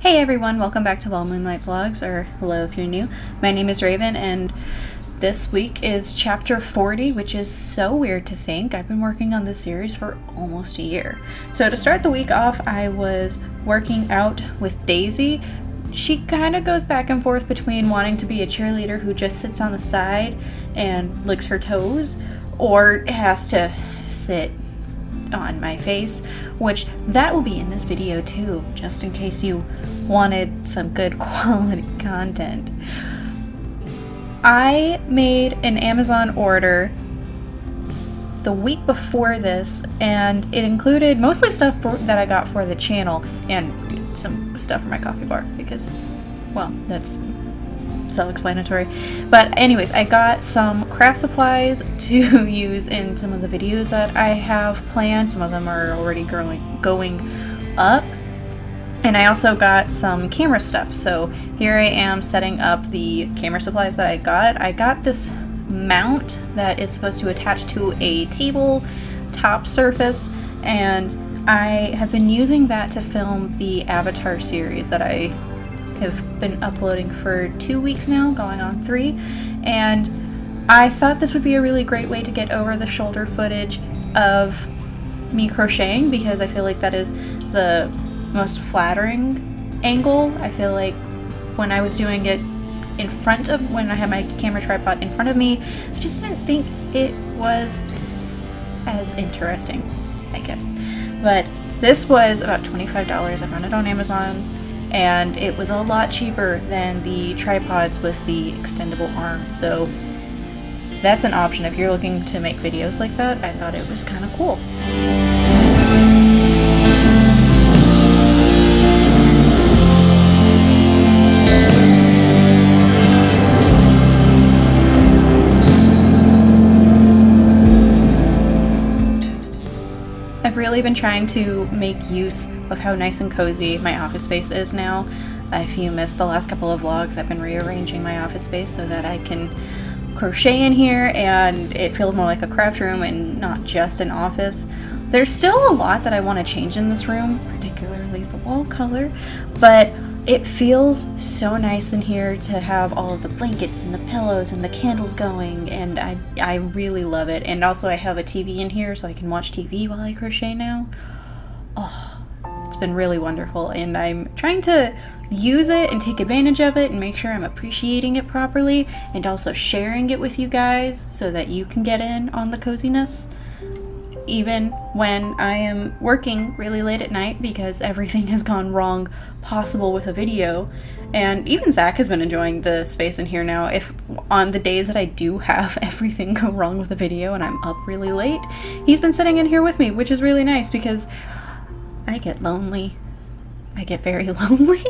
Hey everyone, welcome back to Wild Moonlight Vlogs, or hello if you're new. My name is Raven, and this week is chapter 40, which is so weird to think. I've been working on this series for almost a year. So to start the week off, I was working out with Daisy. She kind of goes back and forth between wanting to be a cheerleader who just sits on the side and licks her toes, or has to sit on my face, which that will be in this video too, just in case you wanted some good quality content. I made an Amazon order the week before this, and it included mostly stuff for, that I got for the channel and some stuff for my coffee bar because, well, that's self-explanatory. But anyways, I got some craft supplies to use in some of the videos that I have planned. Some of them are already growing, going up. And I also got some camera stuff. So here I am setting up the camera supplies that I got. I got this mount that is supposed to attach to a table top surface and I have been using that to film the Avatar series that I have been uploading for two weeks now, going on three, and I thought this would be a really great way to get over the shoulder footage of me crocheting because I feel like that is the most flattering angle. I feel like when I was doing it in front of, when I had my camera tripod in front of me, I just didn't think it was as interesting, I guess. But this was about $25. I found it on Amazon and it was a lot cheaper than the tripods with the extendable arm. So that's an option if you're looking to make videos like that. I thought it was kind of cool. Really been trying to make use of how nice and cozy my office space is now. If you missed the last couple of vlogs, I've been rearranging my office space so that I can crochet in here and it feels more like a craft room and not just an office. There's still a lot that I want to change in this room, particularly the wall color, but it feels so nice in here to have all of the blankets and the pillows and the candles going and I, I really love it. And also I have a TV in here so I can watch TV while I crochet now. Oh, it's been really wonderful and I'm trying to use it and take advantage of it and make sure I'm appreciating it properly and also sharing it with you guys so that you can get in on the coziness even when I am working really late at night because everything has gone wrong possible with a video. And even Zach has been enjoying the space in here now. If on the days that I do have everything go wrong with a video and I'm up really late, he's been sitting in here with me, which is really nice because I get lonely. I get very lonely.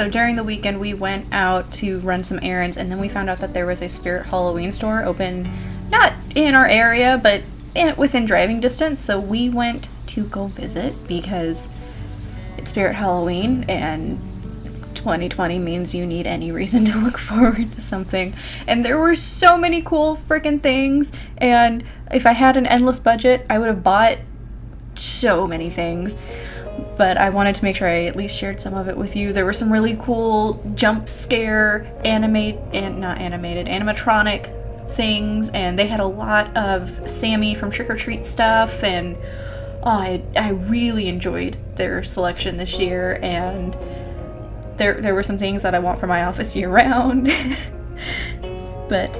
So during the weekend, we went out to run some errands, and then we found out that there was a Spirit Halloween store open, not in our area, but in, within driving distance. So we went to go visit because it's Spirit Halloween, and 2020 means you need any reason to look forward to something. And there were so many cool freaking things, and if I had an endless budget, I would have bought so many things but I wanted to make sure I at least shared some of it with you. There were some really cool jump scare animate and not animated animatronic things and they had a lot of Sammy from Trick or Treat stuff and oh, I, I really enjoyed their selection this year and there there were some things that I want for my office year round. but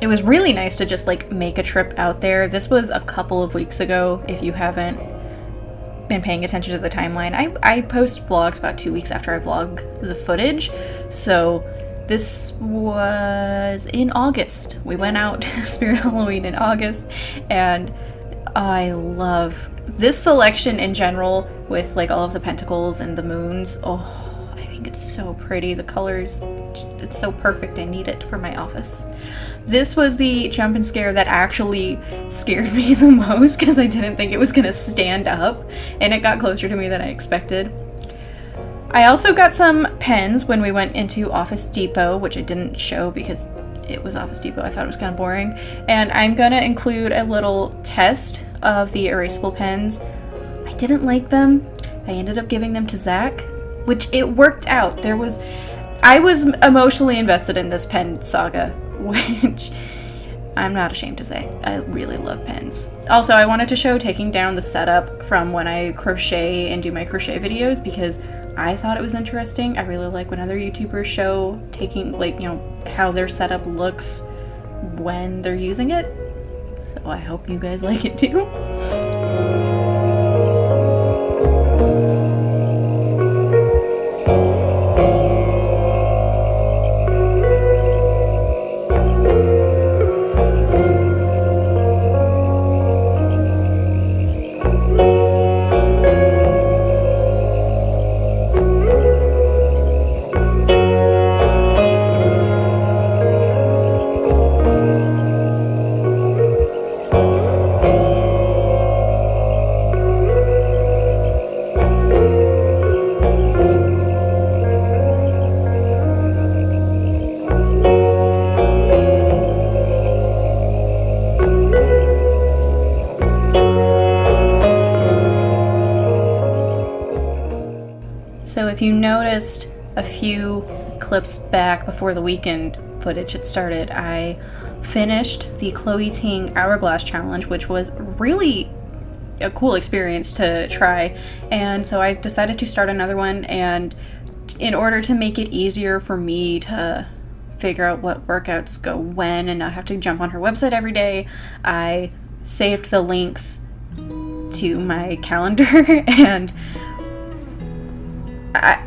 it was really nice to just like make a trip out there. This was a couple of weeks ago if you haven't been paying attention to the timeline, I, I post vlogs about two weeks after I vlog the footage. So this was in August. We went out Spirit Halloween in August, and I love this selection in general with like all of the pentacles and the moons. Oh, I think it's so pretty. The colors, it's so perfect. I need it for my office. This was the jump and scare that actually scared me the most because I didn't think it was going to stand up and it got closer to me than I expected. I also got some pens when we went into Office Depot, which I didn't show because it was Office Depot. I thought it was kind of boring. And I'm going to include a little test of the erasable pens. I didn't like them. I ended up giving them to Zach, which it worked out. There was I was emotionally invested in this pen saga which I'm not ashamed to say. I really love pens. Also, I wanted to show taking down the setup from when I crochet and do my crochet videos because I thought it was interesting. I really like when other YouTubers show taking, like, you know, how their setup looks when they're using it. So I hope you guys like it too. If you noticed a few clips back before the weekend footage had started, I finished the Chloe Ting Hourglass Challenge, which was really a cool experience to try. And so I decided to start another one. And in order to make it easier for me to figure out what workouts go when and not have to jump on her website every day, I saved the links to my calendar and I,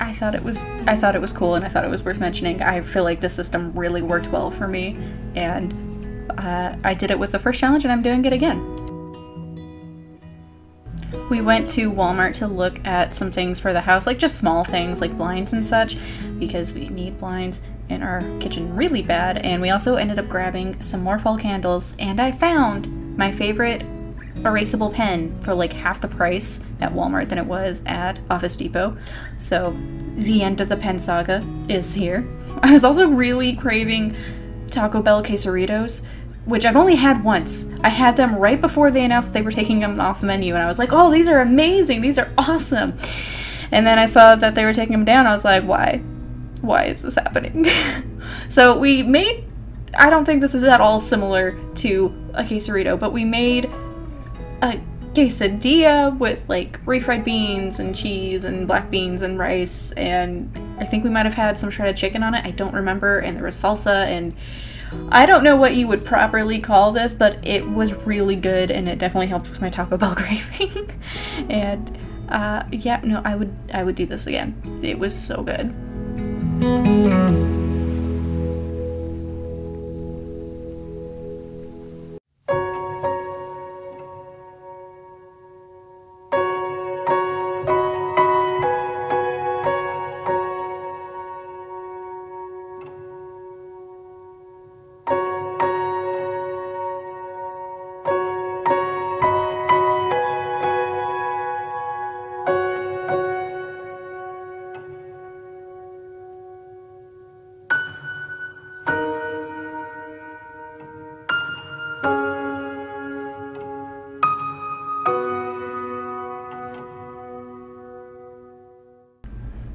I thought it was I thought it was cool and I thought it was worth mentioning. I feel like the system really worked well for me, and uh, I did it with the first challenge, and I'm doing it again. we went to Walmart to look at some things for the house, like just small things like blinds and such, because we need blinds in our kitchen really bad. And we also ended up grabbing some more fall candles, and I found my favorite erasable pen for like half the price at Walmart than it was at Office Depot. So the end of the pen saga is here. I was also really craving Taco Bell quesaritos, which I've only had once. I had them right before they announced they were taking them off the menu, and I was like, oh, these are amazing, these are awesome. And then I saw that they were taking them down, I was like, why? Why is this happening? so we made, I don't think this is at all similar to a quesarito, but we made a quesadilla with like refried beans and cheese and black beans and rice and I think we might have had some shredded chicken on it. I don't remember and there was salsa and I don't know what you would properly call this, but it was really good and it definitely helped with my Taco Bell craving. and uh, yeah, no, I would I would do this again. It was so good.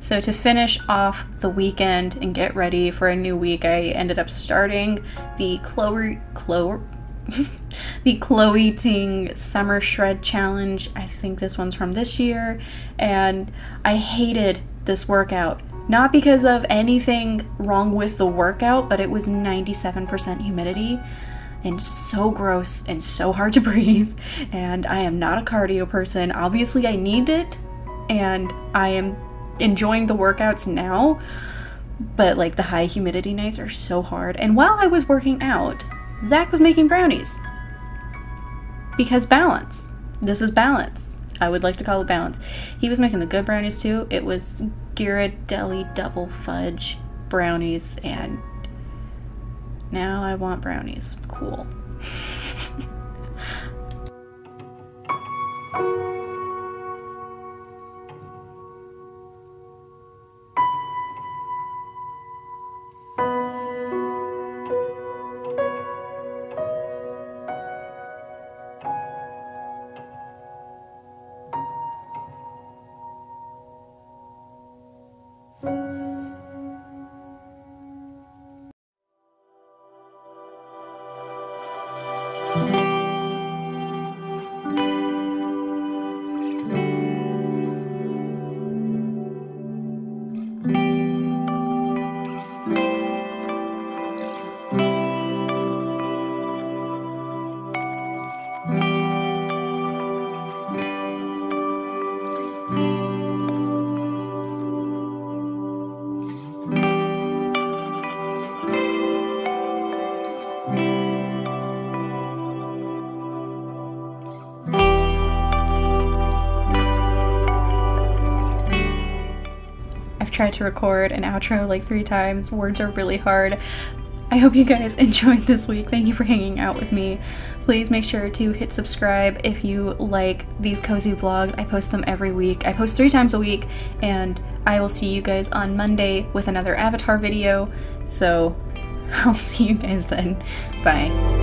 So to finish off the weekend and get ready for a new week, I ended up starting the Chloe Chloe the Chloe Ting Summer Shred Challenge. I think this one's from this year, and I hated this workout. Not because of anything wrong with the workout, but it was 97% humidity and so gross and so hard to breathe. And I am not a cardio person. Obviously, I need it, and I am enjoying the workouts now, but like the high humidity nights are so hard. And while I was working out, Zach was making brownies. Because balance. This is balance. I would like to call it balance. He was making the good brownies too. It was Ghirardelli double fudge brownies, and now I want brownies. Cool. tried to record an outro like three times. Words are really hard. I hope you guys enjoyed this week. Thank you for hanging out with me. Please make sure to hit subscribe if you like these cozy vlogs. I post them every week. I post three times a week, and I will see you guys on Monday with another Avatar video. So I'll see you guys then. Bye.